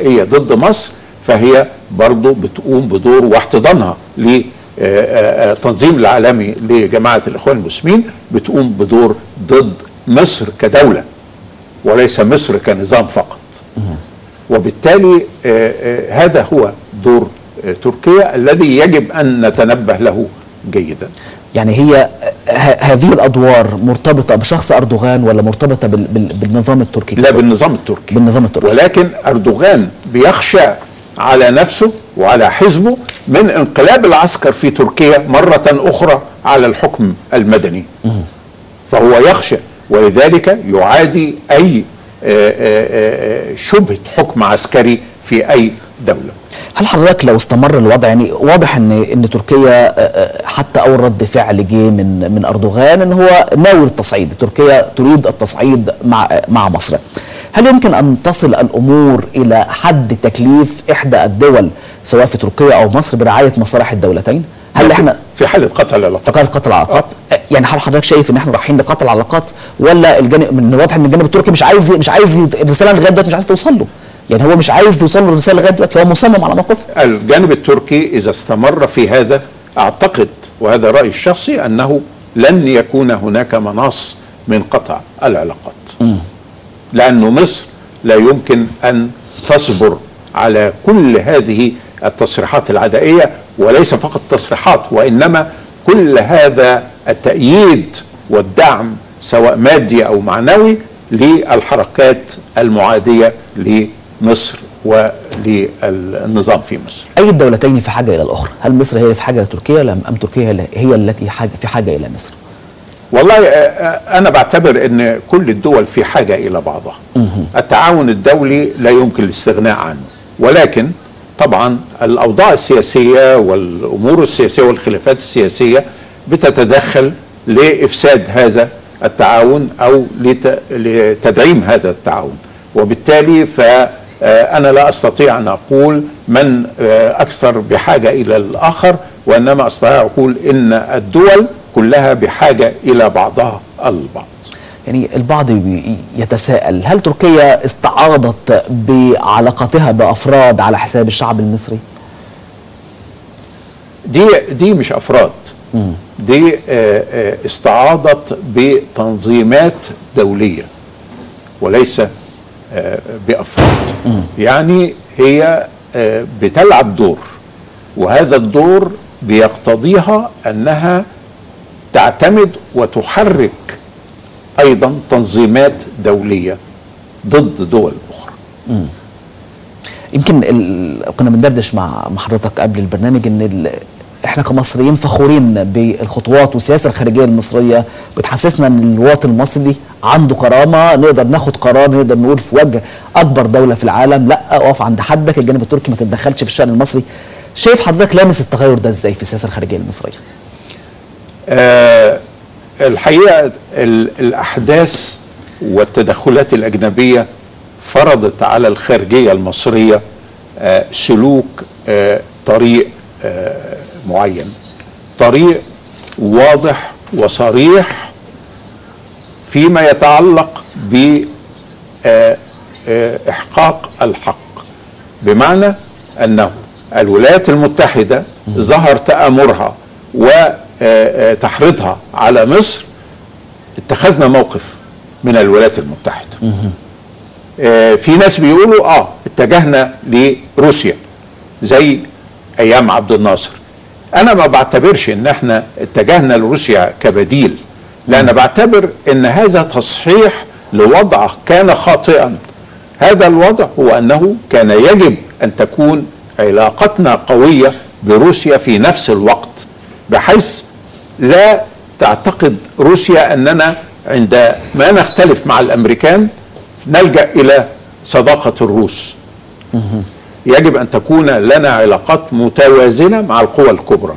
هي ضد مصر فهي برضو بتقوم بدور واحتضانها للتنظيم العالمي لجماعة الإخوان المسلمين بتقوم بدور ضد مصر كدولة وليس مصر كنظام فقط. وبالتالي آه، آه، هذا هو دور آه، تركيا الذي يجب أن نتنبه له جيدا. يعني هي هذه الأدوار مرتبطة بشخص أردوغان ولا مرتبطة بال بال بالنظام التركي؟ لا بالنظام التركي. بالنظام التركي. ولكن أردوغان بيخشى على نفسه وعلى حزبه من انقلاب العسكر في تركيا مرة أخرى على الحكم المدني. فهو يخشى ولذلك يعادي أي آه، آه، آه، شبهة حكم عسكري في أي دولة. هل حضرتك لو استمر الوضع يعني واضح ان إن تركيا آه، آه، حتى أول رد فعل جه من من أردوغان إن هو ناوي التصعيد. تركيا تريد التصعيد مع مع مصر. هل يمكن أن تصل الأمور إلى حد تكليف إحدى الدول سواء في تركيا أو مصر برعاية مصالح الدولتين؟ هل في- إحنا في حالة قطع العلاقات. فقط قطع العلاقات؟ يعني هل حضرتك شايف إن إحنا رايحين لقطع العلاقات ولا الجانب من الواضح إن الجانب التركي مش عايز مش عايز الرساله لغاية دلوقتي مش عايز توصل له؟ يعني هو مش عايز توصل له الرساله لغاية دلوقتي هو مصمم على موقفه. الجانب التركي إذا استمر في هذا أعتقد وهذا رأيي الشخصي أنه لن يكون هناك مناص من قطع العلاقات. لأن مصر لا يمكن أن تصبر على كل هذه التصريحات العدائية وليس فقط تصريحات وإنما كل هذا التأييد والدعم سواء مادي أو معنوي للحركات المعادية لمصر وللنظام في مصر. أي الدولتين في حاجة إلى الأخرى؟ هل مصر هي في حاجة لتركيا ام أم تركيا هي التي حاجة في حاجة إلى مصر؟ والله آه، آه، أنا بعتبر أن كل الدول في حاجة إلى بعضها. التعاون الدولي لا يمكن الاستغناء عنه. ولكن طبعا الأوضاع السياسية والأمور السياسية والخلافات السياسية بتتدخل لإفساد هذا التعاون أو لت- لتدعيم هذا التعاون. وبالتالي فأنا لا أستطيع أن أقول من آه، أكثر بحاجة إلى الآخر وإنما أستطيع أقول إن الدول كلها بحاجة إلى بعضها البعض. يعني البعض يتساءل هل تركيا استعاضت بعلاقتها بأفراد على حساب الشعب المصري؟ دي دي مش أفراد. دي آه، آه، استعاضت بتنظيمات دولية وليس بافراد يعني هي آه، بتلعب دور. وهذا الدور بيقتضيها أنها تعتمد وتحرك أيضا تنظيمات دولية ضد دول أخرى. يمكن ال... كنا بندردش مع حضرتك قبل البرنامج إن. إحنا كمصريين فخورين بالخطوات والسياسة الخارجية المصرية بتحسسنا إن الوطن المصري عنده كرامة نقدر ناخد قرار نقدر نقول في وجه أكبر دولة في العالم لا أقف عند حدك الجانب التركي ما تتدخلش في الشأن المصري. شايف حضرتك لامس التغير ده إزاي في السياسة الخارجية المصرية؟ آه، الحقيقة ال- الأحداث والتدخلات الأجنبية فرضت على الخارجية المصرية آه، سلوك آه، طريق آه، معين. طريق واضح وصريح فيما يتعلق بإحقاق الحق. بمعنى أنه الولايات المتحدة ظهر تآمرها وتحريضها على مصر. اتخذنا موقف من الولايات المتحدة. آه، في ناس بيقولوا آه اتجهنا لروسيا زي أيام عبد الناصر. أنا ما بعتبرش إن إحنا اتجهنا لروسيا كبديل. لا أنا بعتبر إن هذا تصحيح لوضع كان خاطئا. هذا الوضع هو أنه كان يجب أن تكون علاقتنا قوية بروسيا في نفس الوقت بحيث لا تعتقد روسيا أننا عندما نختلف مع الأمريكان نلجأ إلى صداقة الروس. يجب أن تكون لنا علاقات متوازنة مع القوى الكبرى.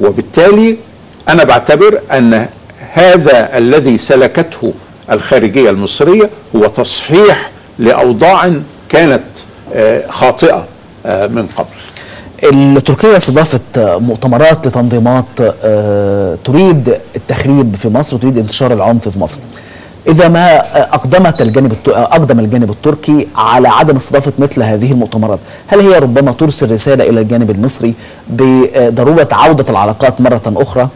وبالتالي أنا بعتبر أن هذا الذي سلكته الخارجية المصرية هو تصحيح لأوضاع كانت آه، خاطئة آه، من قبل. تركيا استضافت مؤتمرات لتنظيمات آه، تريد التخريب في مصر وتريد انتشار العنف في مصر. إذا ما أقدمت الجانب أقدم الجانب التركي على عدم استضافة مثل هذه المؤتمرات، هل هي ربما ترسل رسالة إلى الجانب المصري بضرورة عودة العلاقات مرة أخرى؟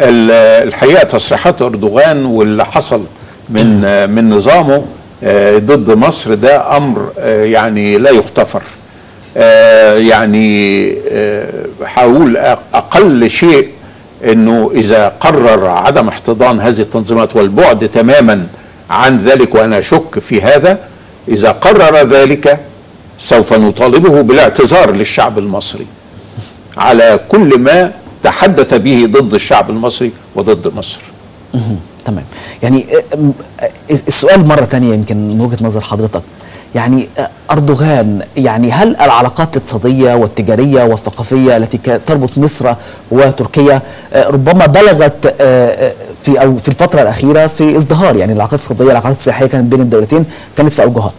ال- الحقيقة تصريحات أردوغان واللي حصل من من نظامه آه، ضد مصر ده أمر آه، يعني لا يغتفر. آه، يعني هقول أقل شيء إنه إذا قرر عدم احتضان هذه التنظيمات والبعد تماما عن ذلك وأنا أشك في هذا إذا قرر ذلك سوف نطالبه بالاعتذار للشعب المصري. على كل ما تحدث به ضد الشعب المصري وضد مصر. تمام. يعني آه، آه، السؤال مرة تانية يمكن من وجهة نظر حضرتك. يعني آه، أردوغان يعني هل العلاقات الاقتصادية والتجارية والثقافية التي تربط مصر وتركيا ربما بلغت في أو في الفترة الأخيرة في إزدهار؟ يعني العلاقات الاقتصادية العلاقات السياحية كانت بين الدولتين كانت في أوجها.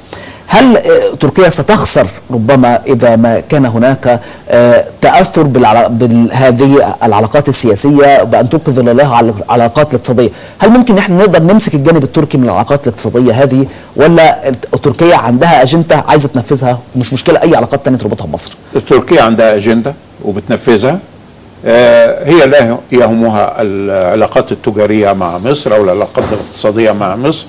هل آه، تركيا ستخسر ربما إذا ما كان هناك آه، بالعلا- بهذه العلاقات السياسية بأن تلقي ظلالها على العلاقات الاقتصادية، هل ممكن نحن نقدر نمسك الجانب التركي من العلاقات الاقتصادية هذه ولا تركيا عندها أجندة عايزة تنفذها؟ مش مشكلة أي علاقات ثانية تربطها بمصر؟ تركيا عندها أجندة وبتنفذها. آه، هي لا يهمها العلاقات التجارية مع مصر أو العلاقات الاقتصادية مع مصر.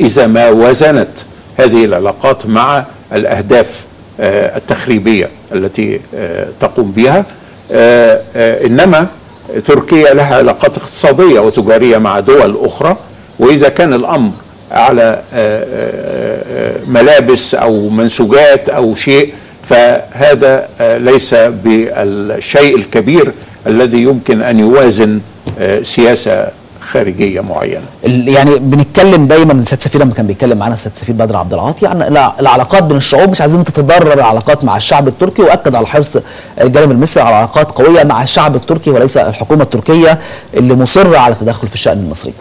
إذا ما وزنت هذه العلاقات مع الأهداف آه، التخريبية التي آه، تقوم بها. آه، إنما تركيا لها علاقات اقتصادية وتجارية مع دول أخرى. وإذا كان الأمر على ملابس أو منسوجات أو شيء فهذا ليس بالشيء الكبير الذي يمكن أن يوازن سياسة خارجية معينة ال- يعني بنتكلم دايما السيد سفير لما كان بيتكلم معانا السيد سفير بدر عبد العاطي عن الع- العلاقات بين الشعوب مش عايزين تتضرر العلاقات مع الشعب التركي وأكد على حرص الجانب المصري على علاقات قوية مع الشعب التركي وليس الحكومة التركية اللي مصرة على التدخل في الشأن المصري.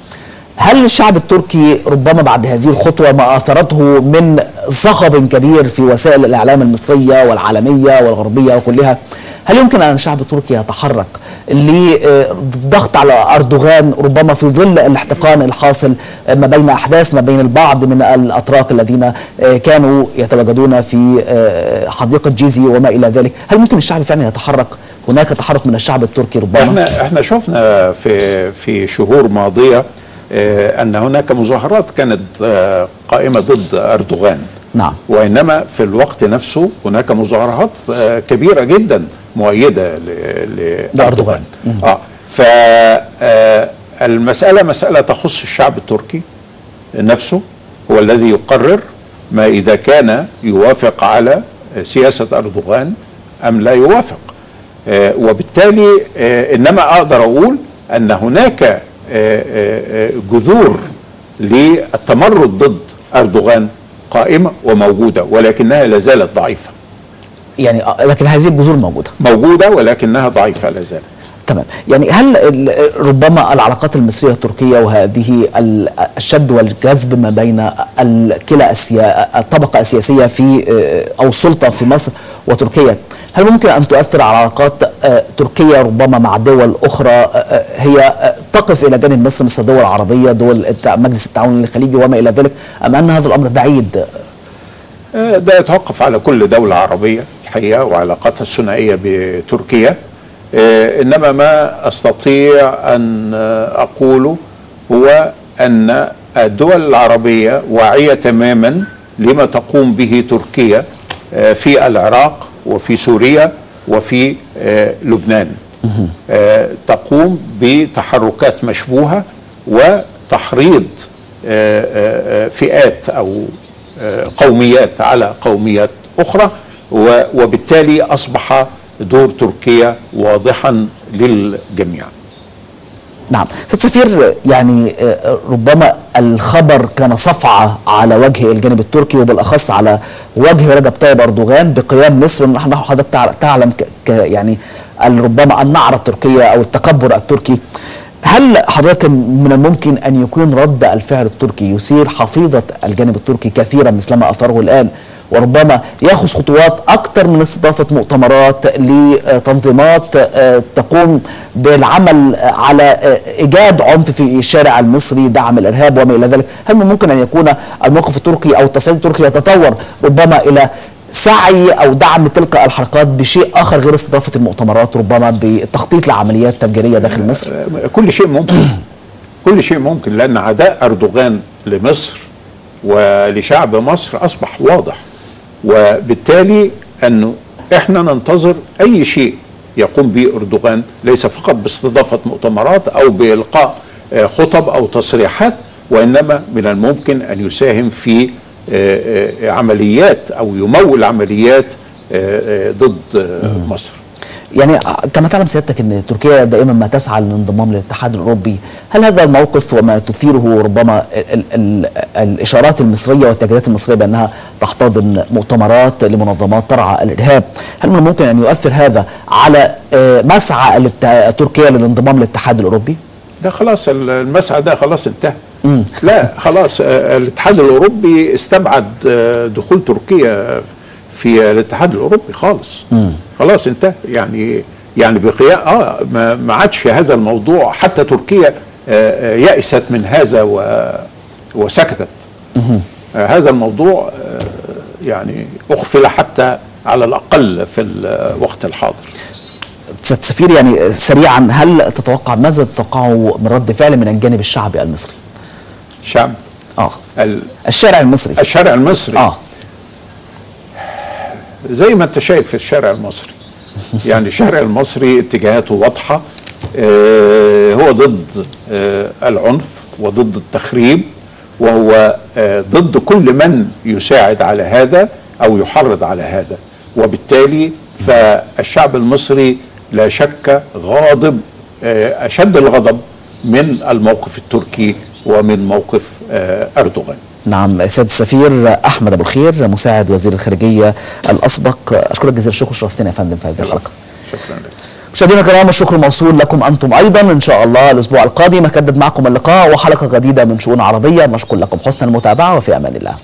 هل الشعب التركي ربما بعد هذه الخطوة ما آثرته من صخب كبير في وسائل الإعلام المصرية والعالمية والغربية وكلها هل يمكن أن الشعب التركي يتحرك للضغط على أردوغان ربما في ظل الاحتقان الحاصل ما بين أحداث ما بين البعض من الأتراك الذين كانوا يتواجدون في حديقة جيزي وما إلى ذلك، هل ممكن الشعب فعلا يتحرك؟ هناك تحرك من الشعب التركي ربما؟ إحنا إحنا شفنا في في شهور ماضية آه، أن هناك مظاهرات كانت آه، قائمة ضد أردوغان نعم. وإنما في الوقت نفسه هناك مظاهرات آه، كبيرة جدا مؤيدة ل- ل- لأردوغان. آه. فالمساله مسألة تخص الشعب التركي نفسه هو الذي يقرر ما إذا كان يوافق على سياسة أردوغان أم لا يوافق. آه، وبالتالي آه، إنما أقدر أقول أن هناك آه، آه، آه، جذور للتمرد ضد أردوغان قائمة وموجودة ولكنها لا زالت ضعيفة. يعني آه، لكن هذه الجذور موجودة. موجودة ولكنها ضعيفة لا زالت. تمام. يعني هل ربما العلاقات المصرية التركية وهذه ال- الشد والجذب ما بين كلا السيا- الطبقة السياسية في آه، أو السلطة في مصر وتركيا هل ممكن أن تؤثر على علاقات آه، تركيا ربما مع دول آه، هي تقف إلى جانب مصر مثل الدول العربية دول مجلس التعاون الخليجي وما إلى ذلك أم أن هذا الأمر بعيد؟ ده يتوقف على كل دولة عربية. الحقيقة وعلاقاتها الثنائية بتركيا. آه، إنما ما أستطيع أن آه، أقوله هو أن الدول العربية واعية تماما لما تقوم به تركيا آه، في العراق وفي سوريا وفي لبنان. تقوم بتحركات مشبوهة وتحريض فئات أو قوميات على قوميات أخرى وبالتالي أصبح دور تركيا واضحا للجميع. نعم. ست سفير يعني آه، ربما الخبر كان صفعة على وجه الجانب التركي وبالأخص على وجه رجب طيب أردوغان بقيام مصر. نحن حضرتك تع- تعلم يعني ربما النعرة التركية أو التكبر التركي. هل حضرتك من الممكن أن يكون رد الفعل التركي يثير حفيظة الجانب التركي كثيرا مثلما أثاره الآن وربما ياخذ خطوات أكثر من استضافة مؤتمرات لتنظيمات آه، تقوم بالعمل على آه، إيجاد عنف في الشارع المصري دعم الإرهاب وما إلى ذلك. هل من ممكن أن يكون الموقف التركي أو التصعيد التركي يتطور ربما إلى سعي أو دعم تلك الحركات بشيء آخر غير استضافة المؤتمرات ربما بالتخطيط لعمليات تفجيريه داخل مصر؟ كل شيء ممكن. كل شيء ممكن لأن عداء أردوغان لمصر ولشعب مصر أصبح واضح. وبالتالي انه إحنا ننتظر أي شيء يقوم به أردوغان ليس فقط باستضافة مؤتمرات أو بإلقاء آه، خطب أو تصريحات وإنما من الممكن أن يساهم في آه، آه، عمليات أو يمول عمليات ضد مصر. يعني كما تعلم سيادتك إن تركيا دائما ما تسعى للانضمام للاتحاد الأوروبي، هل هذا الموقف وما تثيره ربما ال ال ال الإشارات المصرية والتجربات المصرية بأنها تحتضن مؤتمرات لمنظمات ترعى الإرهاب، هل من الممكن أن يؤثر هذا على آه، مسعى تركيا للانضمام للاتحاد الأوروبي؟ ده خلاص المسعى ده خلاص انتهى. لا خلاص آه، الاتحاد الأوروبي استبعد آه، دخول تركيا في الاتحاد الأوروبي خالص. خلاص انتهى يعني يعني بقيام آه ما عادش هذا الموضوع. حتى تركيا آه، آه، يأست من هذا و وسكتت. آه، هذا الموضوع يعني اغفل حتى على الأقل في الوقت الحاضر. السفير يعني سريعا هل تتوقع ماذا تتوقعه من رد فعل من الجانب الشعبي المصري؟ الشعب آه. ال- الشارع المصري. الشارع المصري؟ آه. زي ما انت شايف في الشارع المصري. يعني الشارع المصري اتجاهاته واضحة آه، هو ضد آه، العنف وضد التخريب وهو آه، ضد كل من يساعد على هذا أو يحرض على هذا. وبالتالي فالشعب المصري لا شك غاضب آه، أشد الغضب من الموقف التركي ومن موقف آه، أردوغان. نعم سيد السفير أحمد أبو الخير مساعد وزير الخارجية الأسبق. أشكرك جزيل الشكر شرفتنا يا فندم في هذه الحلقة شكرا لك. مشاهدينا الكرام الشكر موصول لكم أنتم أيضا. إن شاء الله الأسبوع القادم اكدد معكم اللقاء وحلقة جديدة من شؤون عربية. نشكر لكم حسن المتابعة وفي أمان الله.